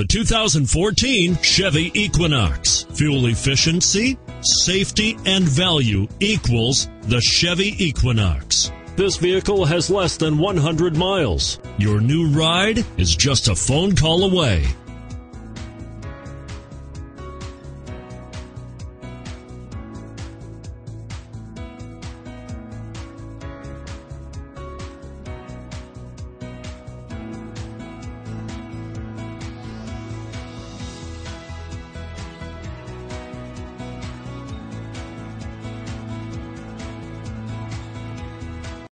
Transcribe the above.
The 2014 Chevy Equinox. Fuel efficiency, safety, and value equals the Chevy Equinox. This vehicle has less than 100 miles. Your new ride is just a phone call away.